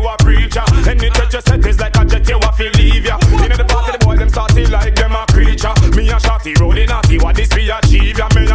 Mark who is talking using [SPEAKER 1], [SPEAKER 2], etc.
[SPEAKER 1] you a preacher. Any touch you set is like a jet you a feel leave ya. In the party, the boy them starty like them a creature. Me a shotty rolling out, see what this we achieve ya. Me